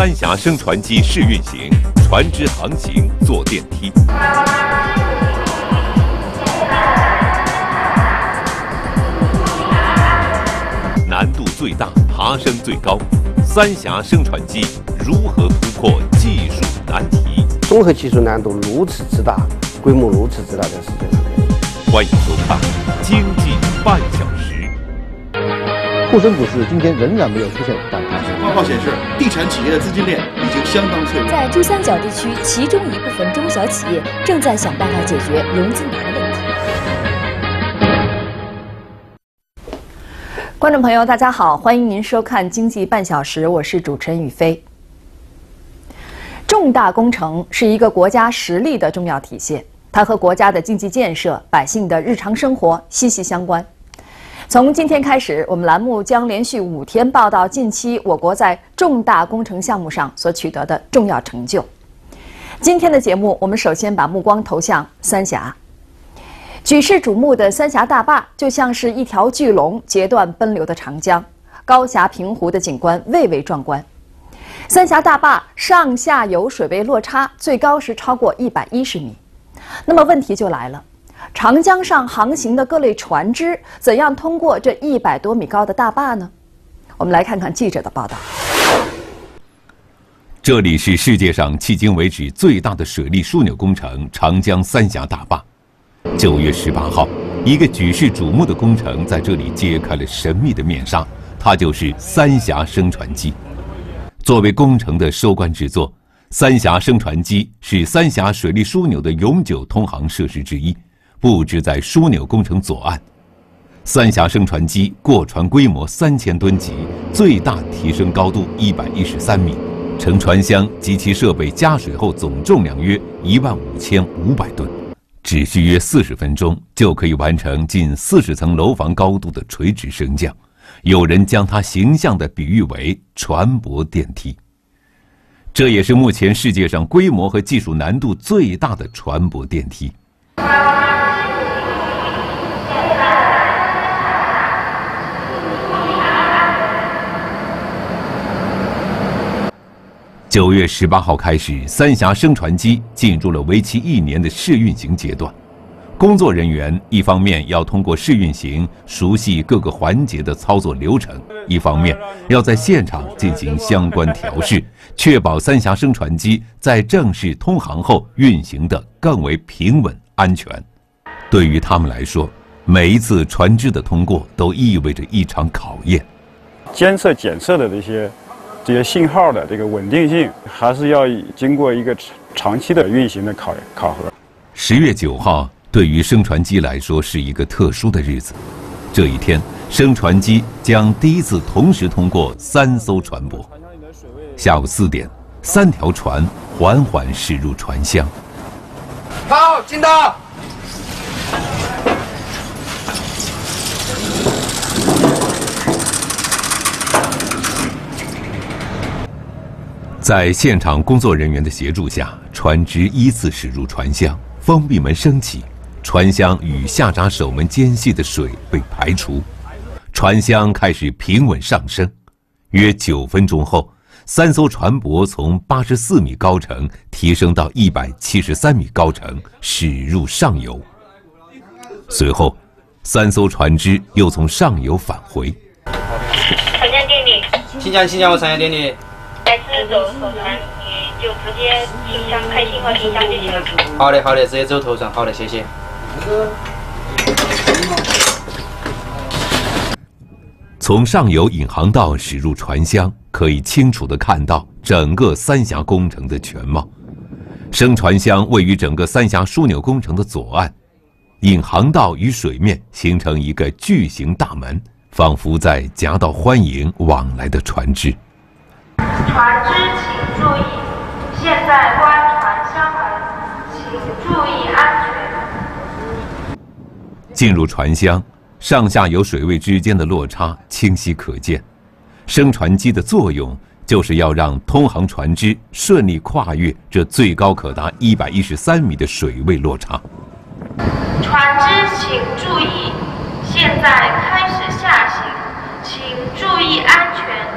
三峡升船机试运行，船只航行坐电梯。难度最大，爬升最高，三峡升船机如何突破技术难题？综合技术难度如此之大，规模如此之大的事情，欢迎收看《经济半小时》。沪深股市今天仍然没有出现反弹。报告显示，地产企业的资金链已经相当脆弱。在珠三角地区，其中一部分中小企业正在想办法解决融资难的问题。观众朋友，大家好，欢迎您收看《经济半小时》，我是主持人雨飞。重大工程是一个国家实力的重要体现，它和国家的经济建设、百姓的日常生活息息相关。从今天开始，我们栏目将连续五天报道近期我国在重大工程项目上所取得的重要成就。今天的节目，我们首先把目光投向三峡。举世瞩目的三峡大坝，就像是一条巨龙截断奔流的长江，高峡平湖的景观蔚为壮观。三峡大坝上下游水位落差最高是超过一百一十米。那么问题就来了。长江上航行的各类船只怎样通过这一百多米高的大坝呢？我们来看看记者的报道。这里是世界上迄今为止最大的水利枢纽工程——长江三峡大坝。九月十八号，一个举世瞩目的工程在这里揭开了神秘的面纱，它就是三峡升船机。作为工程的收官之作，三峡升船机是三峡水利枢纽的永久通航设施之一。布置在枢纽工程左岸，三峡升船机过船规模三千吨级，最大提升高度一百一十三米，乘船箱及其设备加水后总重量约一万五千五百吨，只需约四十分钟就可以完成近四十层楼房高度的垂直升降。有人将它形象地比喻为船舶电梯。这也是目前世界上规模和技术难度最大的船舶电梯。九月十八号开始，三峡升船机进入了为期一年的试运行阶段。工作人员一方面要通过试运行熟悉各个环节的操作流程，一方面要在现场进行相关调试，确保三峡升船机在正式通航后运行的更为平稳安全。对于他们来说，每一次船只的通过都意味着一场考验。监测检测的这些。这些信号的这个稳定性，还是要经过一个长期的运行的考考核。十月九号对于升船机来说是一个特殊的日子，这一天，升船机将第一次同时通过三艘船舶。下午四点，三条船缓缓驶入船厢。好，进到。在现场工作人员的协助下，船只依次驶入船厢，封闭门升起，船厢与下闸守门间隙的水被排除，船厢开始平稳上升。约九分钟后，三艘船舶从八十四米高程提升到一百七十三米高程，驶入上游。随后，三艘船只又从上游返回。长江电力，请讲，请讲，我长江电力。来自走船，你就直接停箱开信号停箱就行了。好的，好的，直接走头船。好的，谢谢。从上游引航道驶入船厢，可以清楚的看到整个三峡工程的全貌。升船箱位于整个三峡枢纽工程的左岸，引航道与水面形成一个巨型大门，仿佛在夹道欢迎往来的船只。船只请注意，现在关船箱门，请注意安全。进入船厢，上下游水位之间的落差清晰可见。升船机的作用就是要让通航船只顺利跨越这最高可达一百一十三米的水位落差。船只请注意，现在开始下行，请注意安全。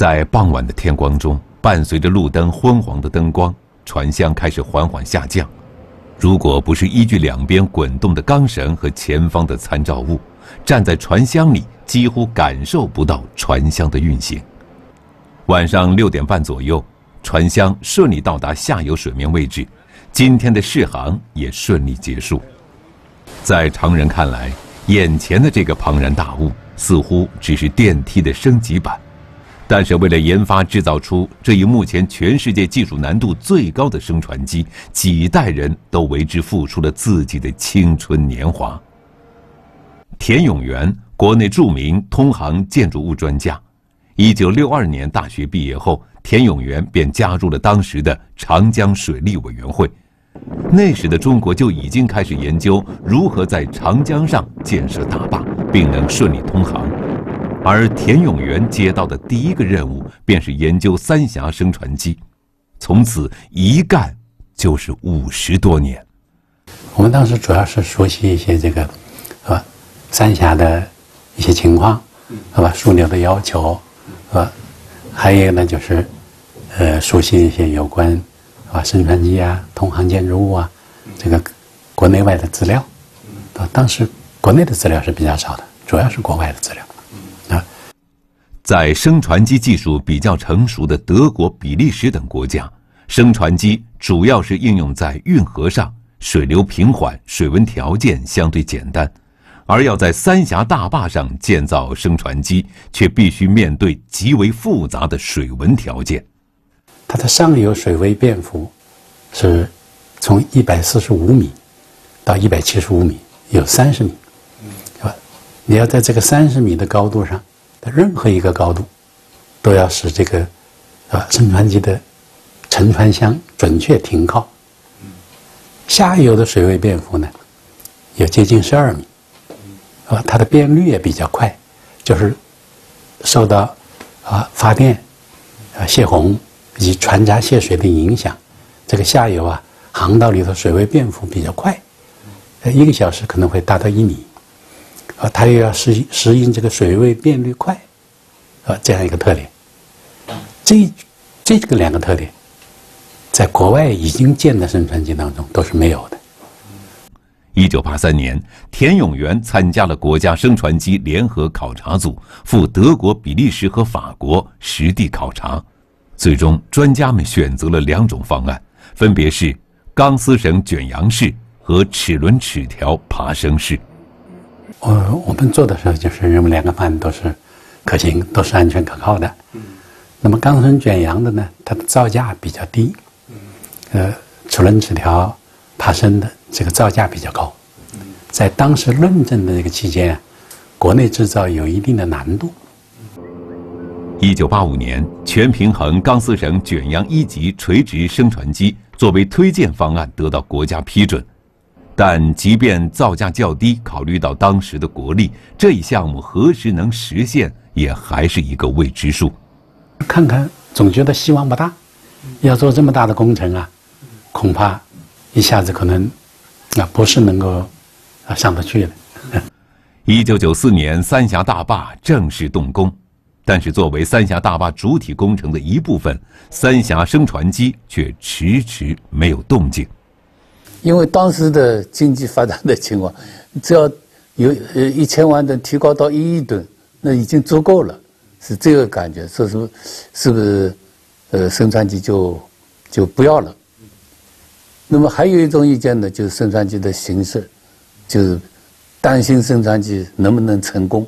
在傍晚的天光中，伴随着路灯昏黄的灯光，船箱开始缓缓下降。如果不是依据两边滚动的钢绳和前方的参照物，站在船箱里几乎感受不到船箱的运行。晚上六点半左右，船箱顺利到达下游水面位置，今天的试航也顺利结束。在常人看来，眼前的这个庞然大物似乎只是电梯的升级版。但是，为了研发制造出这一目前全世界技术难度最高的升船机，几代人都为之付出了自己的青春年华。田永元，国内著名通航建筑物专家，一九六二年大学毕业后，田永元便加入了当时的长江水利委员会。那时的中国就已经开始研究如何在长江上建设大坝，并能顺利通航。而田永元接到的第一个任务便是研究三峡升船机，从此一干就是五十多年。我们当时主要是熟悉一些这个，是吧？三峡的一些情况，是吧？枢纽的要求，是吧？还有一个呢，就是呃，熟悉一些有关，是吧？升船机啊，通航建筑物啊，这个国内外的资料。啊，当时国内的资料是比较少的，主要是国外的资料。在升船机技术比较成熟的德国、比利时等国家，升船机主要是应用在运河上，水流平缓，水温条件相对简单；而要在三峡大坝上建造升船机，却必须面对极为复杂的水文条件。它的上游水位变幅是从一百四十五米到一百七十五米，有三十米，是吧？你要在这个三十米的高度上。的任何一个高度，都要使这个啊升船机的沉船箱准确停靠。下游的水位变幅呢，有接近十二米，啊，它的变率也比较快，就是受到啊发电、啊泄洪以及船闸泄水的影响，这个下游啊航道里头水位变幅比较快，一个小时可能会达到一米。啊，它又要适应适应这个水位变率快，啊，这样一个特点。这这个两个特点，在国外已经建的升船机当中都是没有的。一九八三年，田永元参加了国家升船机联合考察组，赴德国、比利时和法国实地考察。最终，专家们选择了两种方案，分别是钢丝绳卷扬式和齿轮齿条爬升式。我我们做的时候就是认为两个方案都是可行，都是安全可靠的。那么钢绳卷扬的呢，它的造价比较低。呃，齿轮齿条爬升的这个造价比较高。在当时论证的这个期间，国内制造有一定的难度。一九八五年，全平衡钢丝绳卷扬一级垂直升船机作为推荐方案得到国家批准。但即便造价较低，考虑到当时的国力，这一项目何时能实现，也还是一个未知数。看看，总觉得希望不大。要做这么大的工程啊，恐怕一下子可能啊不是能够啊上得去的。一九九四年，三峡大坝正式动工，但是作为三峡大坝主体工程的一部分，三峡升船机却迟迟没有动静。因为当时的经济发展的情况，只要有 呃一千万吨提高到一亿吨，那已经足够了，是这个感觉。所以说，是不是呃升船机就就不要了？那么还有一种意见呢，就是升船机的形式，就是担心升船机能不能成功。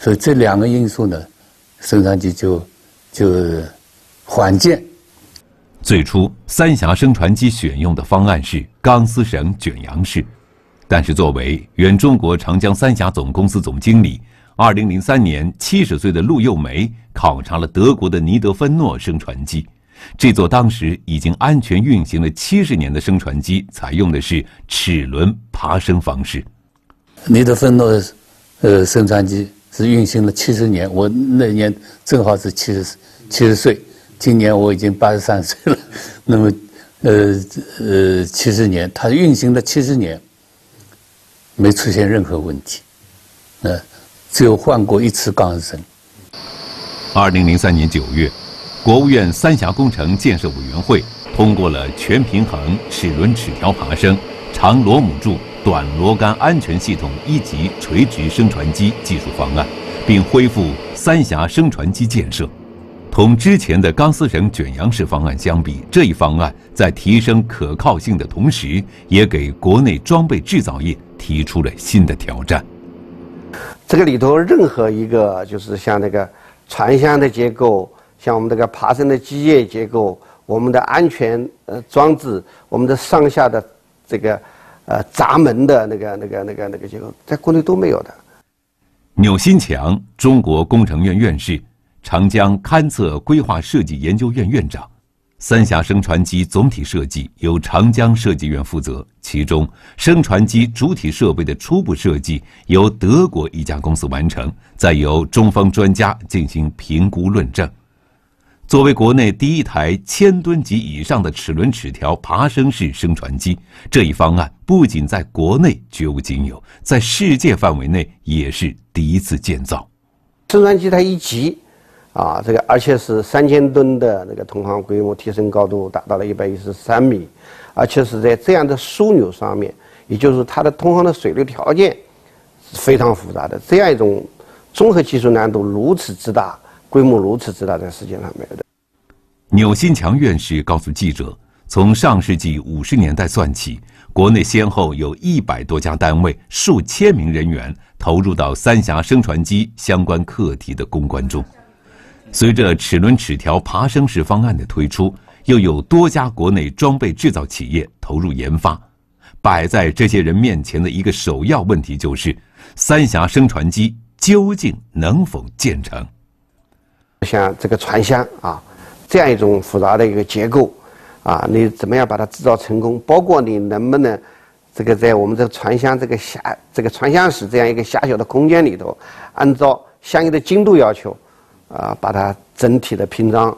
所以这两个因素呢，升船机就就缓建。最初，三峡升船机选用的方案是钢丝绳卷扬式，但是作为原中国长江三峡总公司总经理，二零零三年七十岁的陆幼梅考察了德国的尼德芬诺升船机，这座当时已经安全运行了七十年的升船机，采用的是齿轮爬升方式。尼德芬诺，呃，升船机是运行了七十年，我那年正好是七十七十岁。今年我已经八十三岁了，那么，呃呃，七十年，它运行了七十年，没出现任何问题，呃，只有换过一次钢绳。二零零三年九月，国务院三峡工程建设委员会通过了全平衡齿轮齿条爬升、长螺母柱、短螺杆安全系统一级垂直升船机技术方案，并恢复三峡升船机建设。同之前的钢丝绳卷扬式方案相比，这一方案在提升可靠性的同时，也给国内装备制造业提出了新的挑战。这个里头任何一个就是像那个船箱的结构，像我们这个爬升的机械结构，我们的安全呃装置，我们的上下的这个呃闸门的那个那个那个那个结构，在国内都没有的。钮新强，中国工程院院士。长江勘测规划设计研究院院长，三峡升船机总体设计由长江设计院负责，其中升船机主体设备的初步设计由德国一家公司完成，再由中方专家进行评估论证。作为国内第一台千吨级以上的齿轮齿条爬升式升船机，这一方案不仅在国内绝无仅有，在世界范围内也是第一次建造。升船机它一级。啊，这个而且是三千吨的那个通航规模，提升高度达到了一百一十三米，而且是在这样的枢纽上面，也就是它的通航的水流条件非常复杂的，这样一种综合技术难度如此之大，规模如此之大，在世界上没有的。钮新强院士告诉记者，从上世纪五十年代算起，国内先后有一百多家单位、数千名人员投入到三峡升船机相关课题的攻关中。随着齿轮齿条爬升式方案的推出，又有多家国内装备制造企业投入研发。摆在这些人面前的一个首要问题就是：三峡升船机究竟能否建成？像这个船箱啊，这样一种复杂的一个结构啊，你怎么样把它制造成功？包括你能不能这个在我们这个船箱这个狭这个船箱室这样一个狭小的空间里头，按照相应的精度要求。啊，把它整体的拼装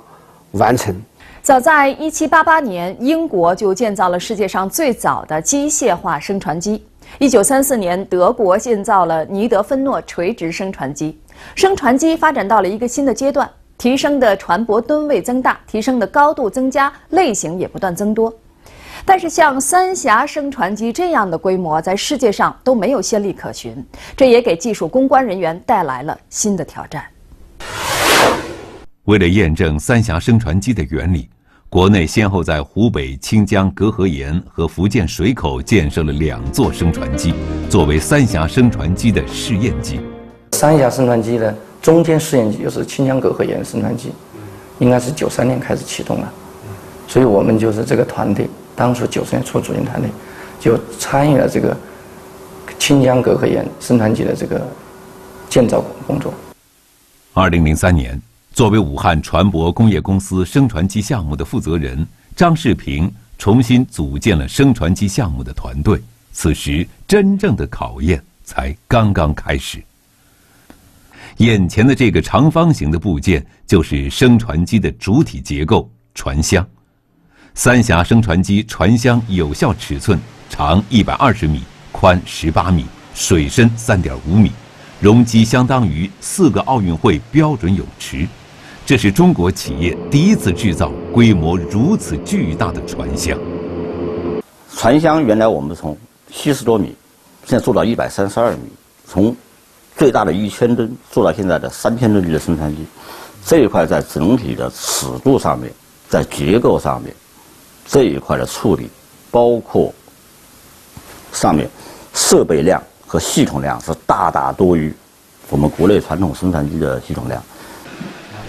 完成。早在1788年，英国就建造了世界上最早的机械化升船机。1934年，德国建造了尼德芬诺垂直升船机。升船机发展到了一个新的阶段，提升的船舶吨位增大，提升的高度增加，类型也不断增多。但是，像三峡升船机这样的规模，在世界上都没有先例可循，这也给技术攻关人员带来了新的挑战。为了验证三峡升船机的原理，国内先后在湖北清江隔河岩和福建水口建设了两座升船机，作为三峡升船机的试验机。三峡升船机的中间试验机就是清江隔河岩升船机，应该是九三年开始启动了，所以我们就是这个团队，当初九十年初组建团队，就参与了这个清江隔河岩升船机的这个建造工作。二零零三年。作为武汉船舶工业公司升船机项目的负责人，张世平重新组建了升船机项目的团队。此时，真正的考验才刚刚开始。眼前的这个长方形的部件，就是升船机的主体结构——船箱。三峡升船机船箱有效尺寸：长一百二十米，宽十八米，水深三点五米，容积相当于四个奥运会标准泳池。这是中国企业第一次制造规模如此巨大的船箱。船箱原来我们从七十多米，现在做到一百三十二米，从最大的一千吨做到现在的三千吨级的生产机，这一块在整体的尺度上面，在结构上面，这一块的处理，包括上面设备量和系统量是大大多于我们国内传统生产机的系统量。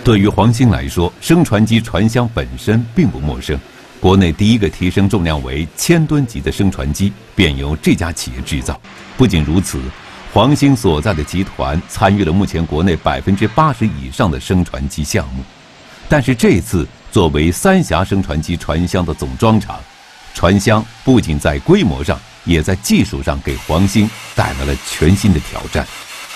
对于黄兴来说，升船机船箱本身并不陌生。国内第一个提升重量为千吨级的升船机，便由这家企业制造。不仅如此，黄兴所在的集团参与了目前国内百分之八十以上的升船机项目。但是这次作为三峡升船机船箱的总装厂，船箱不仅在规模上，也在技术上给黄兴带来了全新的挑战。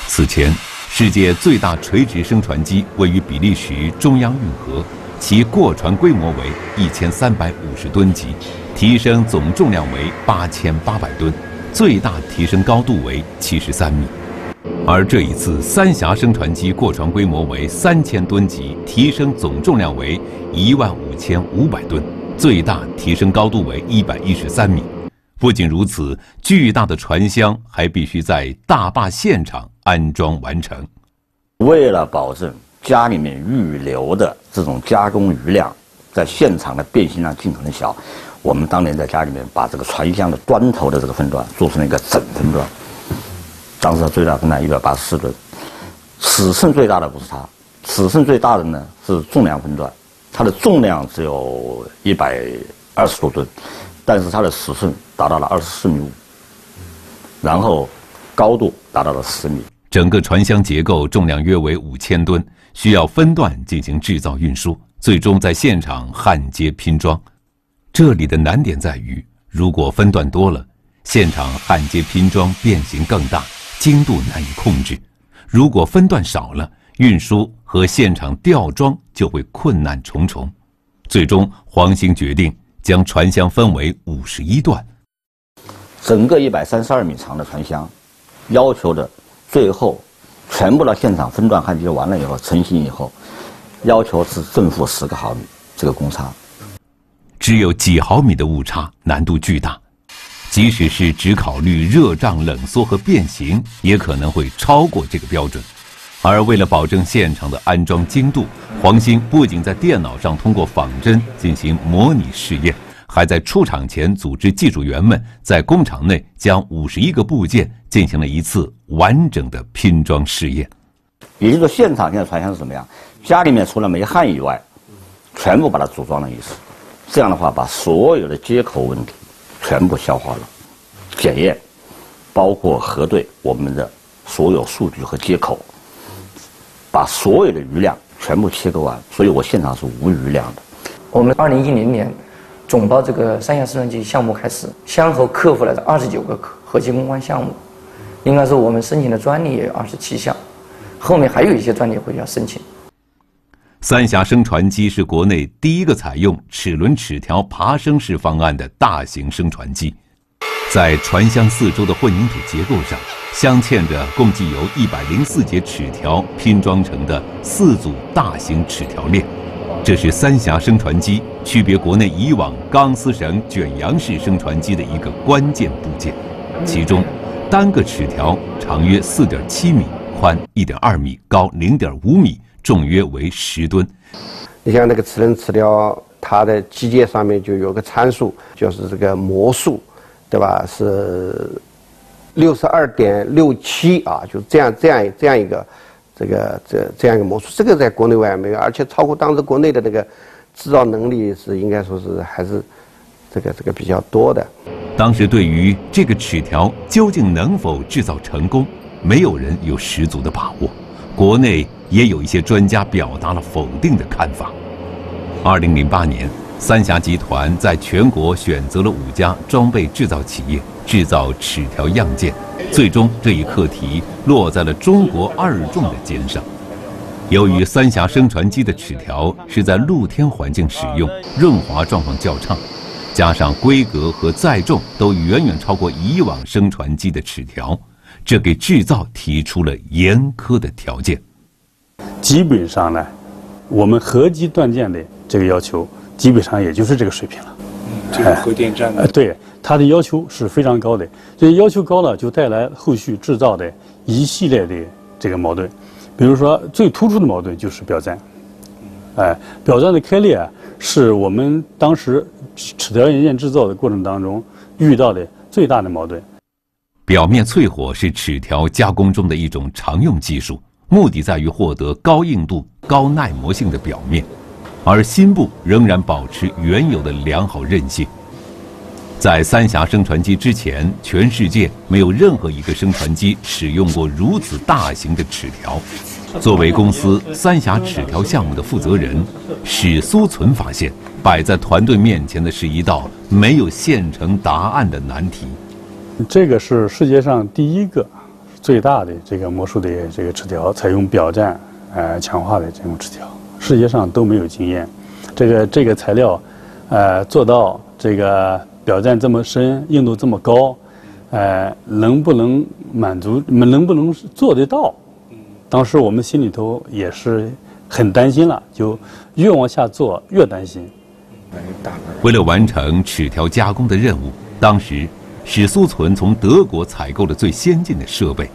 此前。世界最大垂直升船机位于比利时中央运河，其过船规模为一千三百五十吨级，提升总重量为八千八百吨，最大提升高度为七十三米。而这一次，三峡升船机过船规模为三千吨级，提升总重量为一万五千五百吨，最大提升高度为一百一十三米。不仅如此，巨大的船箱还必须在大坝现场安装完成。为了保证家里面预留的这种加工余量，在现场的变形量尽可能小，我们当年在家里面把这个船箱的端头的这个分段做成了一个整分段。当时它最大分段一百八十四吨，尺寸最大的不是它，尺寸最大的呢是重量分段，它的重量只有一百二十多吨，但是它的尺寸达到了二十四米五，然后高度达到了十米。整个船箱结构重量约为五千吨，需要分段进行制造运输，最终在现场焊接拼装。这里的难点在于，如果分段多了，现场焊接拼装变形更大。精度难以控制，如果分段少了，运输和现场吊装就会困难重重。最终，黄兴决定将船箱分为五十一段，整个一百三十二米长的船箱，要求的最后全部到现场分段焊接完了以后成型以后，要求是正负十个毫米这个公差，只有几毫米的误差，难度巨大。即使是只考虑热胀冷缩和变形，也可能会超过这个标准。而为了保证现场的安装精度，黄兴不仅在电脑上通过仿真进行模拟试验，还在出厂前组织技术员们在工厂内将五十一个部件进行了一次完整的拼装试验。也就是说，现场现在船箱是什么样？家里面除了没焊以外，全部把它组装了一次。这样的话，把所有的接口问题。全部消化了，检验，包括核对我们的所有数据和接口，把所有的余量全部切割完，所以我现场是无余量的。我们二零一零年总包这个三峡升船机项目开始，先后克服了二十九个核心攻关项目，应该说我们申请的专利也有二十七项，后面还有一些专利会要申请。三峡升船机是国内第一个采用齿轮齿条爬升式方案的大型升船机，在船箱四周的混凝土结构上镶嵌着共计由一百零四节齿条拼装成的四组大型齿条链，这是三峡升船机区别国内以往钢丝绳卷扬式升船机的一个关键部件。其中，单个齿条长约四点七米，宽一点二米，高零点五米。重约为十吨。你像那个齿轮齿条，它的机械上面就有个参数，就是这个模数，对吧？是六十二点六七啊，就这样这样这样一个这个这这样一个模数，这个在国内外没有，而且超过当时国内的那个制造能力是应该说是还是这个这个比较多的。当时对于这个齿条究竟能否制造成功，没有人有十足的把握。国内也有一些专家表达了否定的看法。二零零八年，三峡集团在全国选择了五家装备制造企业制造齿条样件，最终这一课题落在了中国二重的肩上。由于三峡升船机的齿条是在露天环境使用，润滑状况较差，加上规格和载重都远远超过以往升船机的齿条。这给制造提出了严苛的条件。基本上呢，我们核机断件的这个要求，基本上也就是这个水平了。嗯，这个核电站的。对，它的要求是非常高的。所以要求高了，就带来后续制造的一系列的这个矛盾。比如说，最突出的矛盾就是表站。哎，表站的开裂啊，是我们当时齿条元件制造的过程当中遇到的最大的矛盾。表面淬火是齿条加工中的一种常用技术，目的在于获得高硬度、高耐磨性的表面，而芯部仍然保持原有的良好韧性。在三峡升船机之前，全世界没有任何一个升船机使用过如此大型的齿条。作为公司三峡齿条项目的负责人，史苏存发现，摆在团队面前的是一道没有现成答案的难题。这个是世界上第一个最大的这个魔术的这个齿条，采用表站呃强化的这种齿条，世界上都没有经验。这个这个材料，呃，做到这个表站这么深，硬度这么高，呃，能不能满足，能不能做得到？当时我们心里头也是很担心了，就越往下做越担心。为了完成齿条加工的任务，当时史苏存从德国采购了最先进的设备。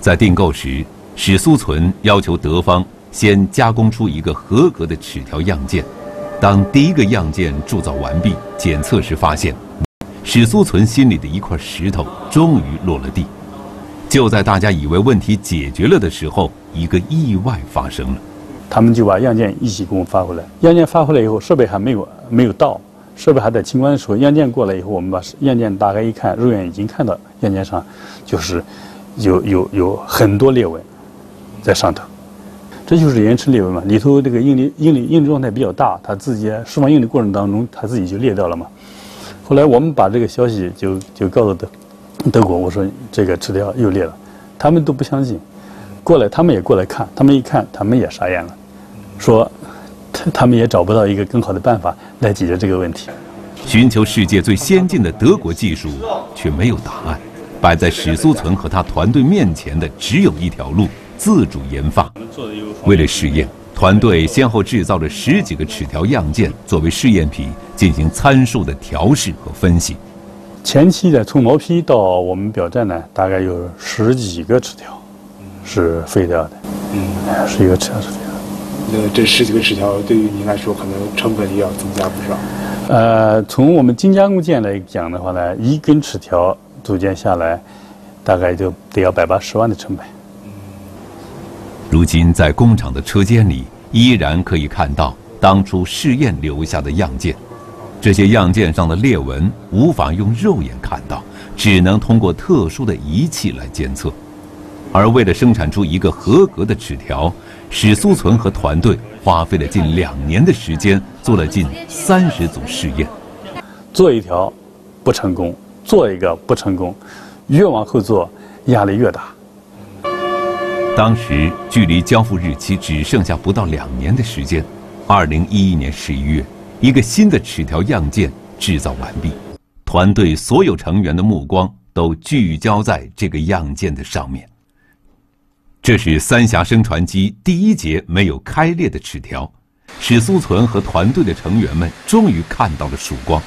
在订购时，史苏存要求德方先加工出一个合格的齿条样件。当第一个样件铸造完毕，检测时发现，史苏存心里的一块石头终于落了地。就在大家以为问题解决了的时候，一个意外发生了。他们就把样件一起给我们发回来。样件发回来以后，设备还没有没有到，设备还在清关的时候，样件过来以后，我们把样件打开一看，肉眼已经看到样件上就是有有有很多裂纹在上头。这就是延迟裂纹嘛，里头这个应力应力应力状态比较大，它自己释放应力过程当中，它自己就裂掉了嘛。后来我们把这个消息就就告诉德德国，我说这个齿条又裂了，他们都不相信，过来他们也过来看，他们一看他们也傻眼了，说他他们也找不到一个更好的办法来解决这个问题。寻求世界最先进的德国技术，却没有答案，摆在史苏存和他团队面前的只有一条路。自主研发。为了试验，团队先后制造了十几个齿条样件作为试验品，进行参数的调试和分析。前期的从毛坯到我们表站呢，大概有十几个齿条是废掉的。嗯，十几个齿条是废掉。那这十几个齿条对于您来说，可能成本也要增加不少。呃，从我们精加工件来讲的话呢，一根齿条组件下来，大概就得要百八十万的成本。如今，在工厂的车间里，依然可以看到当初试验留下的样件。这些样件上的裂纹无法用肉眼看到，只能通过特殊的仪器来监测。而为了生产出一个合格的纸条，史苏存和团队花费了近两年的时间，做了近三十组试验。做一条不成功，做一个不成功，越往后做压力越大。当时距离交付日期只剩下不到两年的时间，二零一一年十一月，一个新的齿条样件制造完毕，团队所有成员的目光都聚焦在这个样件的上面。这是三峡升船机第一节没有开裂的齿条，史苏存和团队的成员们终于看到了曙光。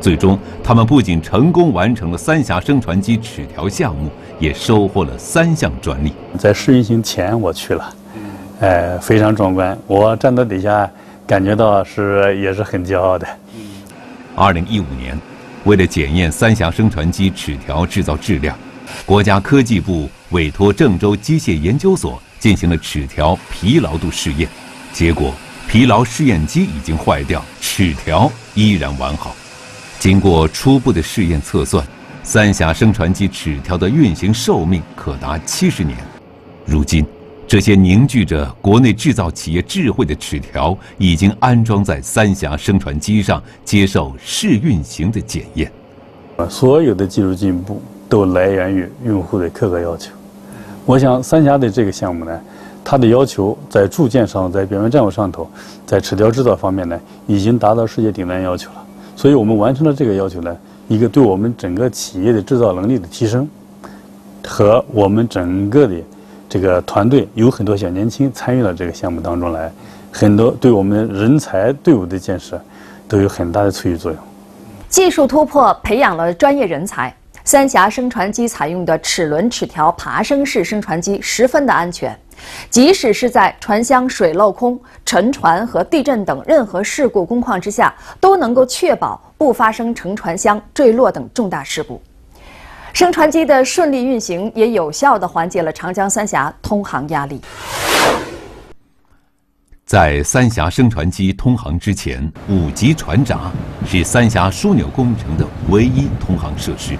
最终，他们不仅成功完成了三峡升船机齿条项目，也收获了三项专利。在试运行前，我去了，哎，非常壮观。我站在底下，感觉到是也是很骄傲的。二零一五年，为了检验三峡升船机齿条制造质量，国家科技部委托郑州机械研究所进行了齿条疲劳度试验，结果疲劳试验机已经坏掉，齿条依然完好。经过初步的试验测算，三峡升船机齿条的运行寿命可达七十年。如今，这些凝聚着国内制造企业智慧的齿条已经安装在三峡升船机上，接受试运行的检验。所有的技术进步都来源于用户的苛刻要求。我想，三峡的这个项目呢，它的要求在铸件上、在表面占有上头、在齿条制造方面呢，已经达到世界顶端要求了。所以我们完成了这个要求呢，一个对我们整个企业的制造能力的提升，和我们整个的这个团队有很多小年轻参与到这个项目当中来，很多对我们人才队伍的建设都有很大的促进作用。技术突破培养了专业人才，三峡升船机采用的齿轮齿条爬升式升船机十分的安全。即使是在船厢水漏空、沉船和地震等任何事故工况之下，都能够确保不发生沉船箱坠落等重大事故。升船机的顺利运行也有效地缓解了长江三峡通航压力。在三峡升船机通航之前，五级船闸是三峡枢纽工程的唯一通航设施，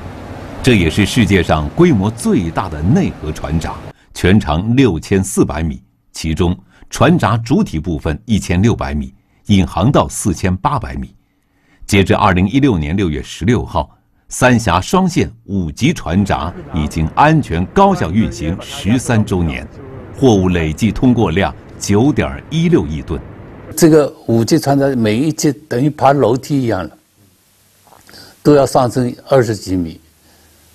这也是世界上规模最大的内河船闸。全长六千四百米，其中船闸主体部分一千六百米，引航道四千八百米。截至二零一六年六月十六号，三峡双线五级船闸已经安全高效运行十三周年，货物累计通过量九点一六亿吨。这个五级船闸每一级等于爬楼梯一样了，都要上升二十几米，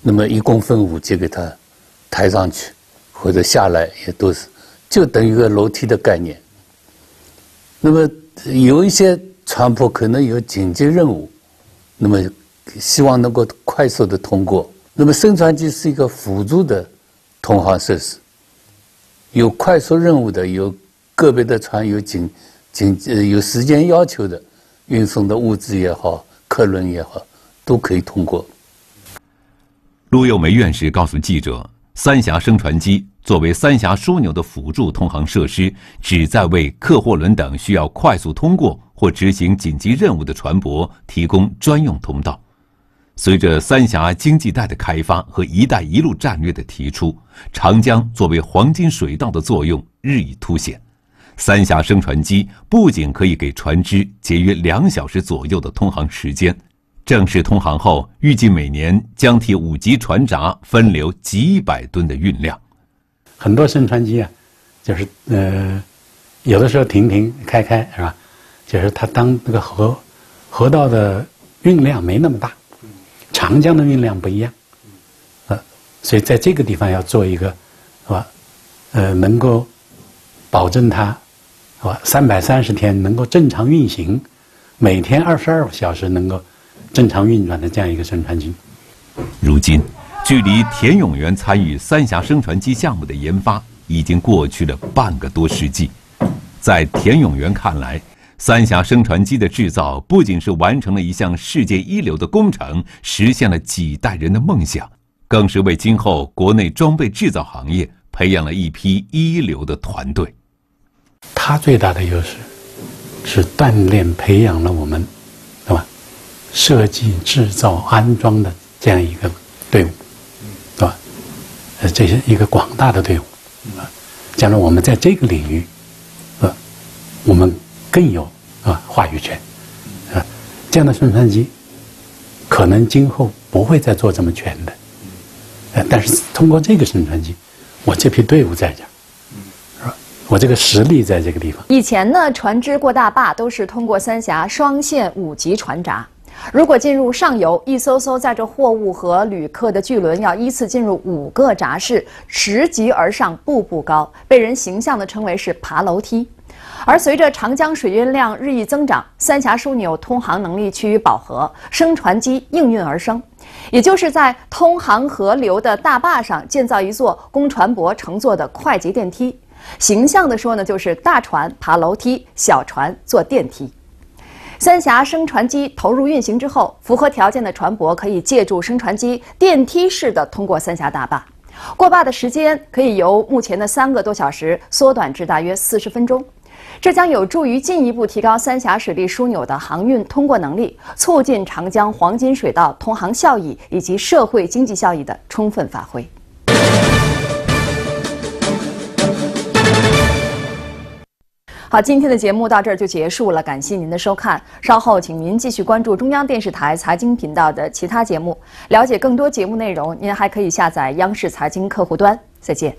那么一公分五就给它抬上去，或者下来也都是，就等于一个楼梯的概念。那么有一些船舶可能有紧急任务，那么希望能够快速的通过。那么升船机是一个辅助的通航设施，有快速任务的，有个别的船有紧紧呃有时间要求的，运送的物资也好，客轮也好，都可以通过。陆佑梅院士告诉记者：“三峡升船机作为三峡枢纽的辅助通航设施，旨在为客货轮等需要快速通过或执行紧急任务的船舶提供专用通道。随着三峡经济带的开发和‘一带一路’战略的提出，长江作为黄金水道的作用日益凸显。三峡升船机不仅可以给船只节约两小时左右的通航时间。”正式通航后，预计每年将替五级船闸分流几百吨的运量。很多升船机啊，就是呃，有的时候停停开开是吧？就是它当那个河河道的运量没那么大，长江的运量不一样，呃，所以在这个地方要做一个是吧？呃，能够保证它是吧？三百三十天能够正常运行，每天二十二小时能够。正常运转的这样一个生产机。如今，距离田永元参与三峡升船机项目的研发已经过去了半个多世纪。在田永元看来，三峡升船机的制造不仅是完成了一项世界一流的工程，实现了几代人的梦想，更是为今后国内装备制造行业培养了一批一流的团队。它最大的优势是锻炼培养了我们。设计、制造、安装的这样一个队伍，对吧？呃，这是一个广大的队伍，啊，将来我们在这个领域，啊，我们更有啊话语权，啊，这样的升船机，可能今后不会再做这么全的，呃，但是通过这个升船机，我这批队伍在这儿，是吧？我这个实力在这个地方。以前呢，船只过大坝都是通过三峡双线五级船闸。如果进入上游，一艘艘载着货物和旅客的巨轮要依次进入五个闸室，拾级而上，步步高，被人形象地称为是爬楼梯。而随着长江水运量日益增长，三峡枢纽通航能力趋于饱和，升船机应运而生，也就是在通航河流的大坝上建造一座供船舶乘坐的快捷电梯。形象地说呢，就是大船爬楼梯，小船坐电梯。三峡升船机投入运行之后，符合条件的船舶可以借助升船机电梯式的通过三峡大坝，过坝的时间可以由目前的三个多小时缩短至大约四十分钟，这将有助于进一步提高三峡水利枢纽的航运通过能力，促进长江黄金水道通航效益以及社会经济效益的充分发挥。好，今天的节目到这儿就结束了，感谢您的收看。稍后，请您继续关注中央电视台财经频道的其他节目，了解更多节目内容。您还可以下载央视财经客户端。再见。